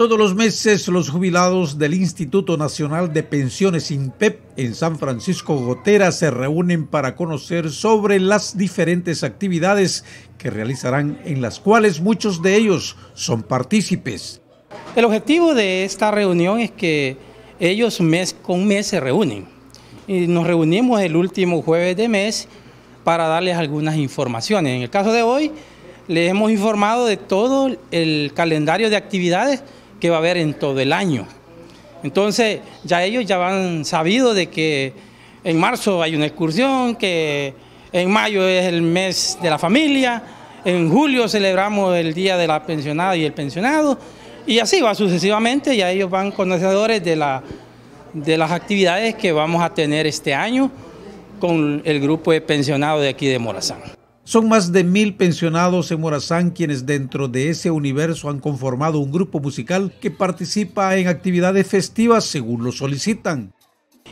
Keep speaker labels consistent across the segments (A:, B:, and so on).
A: Todos los meses los jubilados del Instituto Nacional de Pensiones INPEP en San Francisco Gotera se reúnen para conocer sobre las diferentes actividades que realizarán en las cuales muchos de ellos son partícipes.
B: El objetivo de esta reunión es que ellos mes con mes se reúnen y nos reunimos el último jueves de mes para darles algunas informaciones. En el caso de hoy les hemos informado de todo el calendario de actividades que va a haber en todo el año. Entonces, ya ellos ya han sabido de que en marzo hay una excursión, que en mayo es el mes de la familia, en julio celebramos el Día de la Pensionada y el Pensionado, y así va sucesivamente, ya ellos van conocedores de, la, de las actividades que vamos a tener este año con el grupo de pensionados de aquí de Morazán.
A: Son más de mil pensionados en Morazán quienes dentro de ese universo han conformado un grupo musical que participa en actividades festivas según lo solicitan.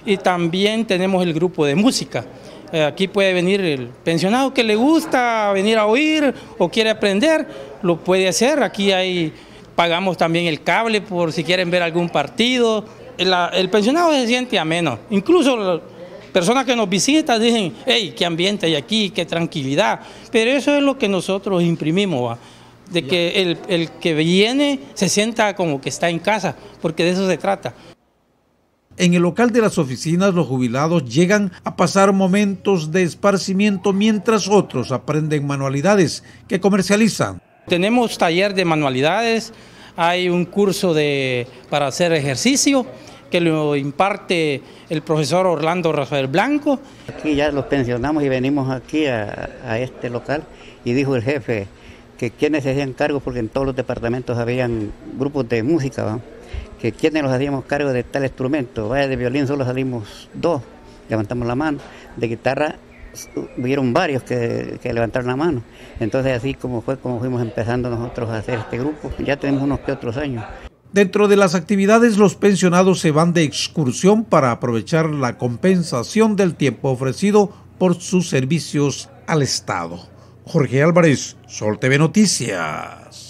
B: Y también tenemos el grupo de música. Eh, aquí puede venir el pensionado que le gusta venir a oír o quiere aprender, lo puede hacer. Aquí hay, pagamos también el cable por si quieren ver algún partido. El, pensionado se siente ameno. Incluso Personas que nos visitan dicen, hey, qué ambiente hay aquí, qué tranquilidad. Pero eso es lo que nosotros imprimimos, de que el, el que viene se sienta como que está en casa, porque de eso se trata.
A: En el local de las oficinas, los jubilados llegan a pasar momentos de esparcimiento mientras otros aprenden manualidades que comercializan.
B: Tenemos taller de manualidades, hay un curso de, para hacer ejercicio que lo imparte el profesor Orlando Rafael Blanco.
C: Aquí ya los pensionamos y venimos aquí a, este local y dijo el jefe que quienes se hacían cargo, porque en todos los departamentos habían grupos de música, que quienes nos hacíamos cargo de tal instrumento, vaya de violín solo salimos dos, levantamos la mano, de guitarra hubieron varios que, que, levantaron la mano. Entonces así como fue como fuimos empezando nosotros a hacer este grupo, ya tenemos unos que otros años.
A: Dentro de las actividades, los pensionados se van de excursión para aprovechar la compensación del tiempo ofrecido por sus servicios al Estado. Jorge Álvarez, Sol TV Noticias.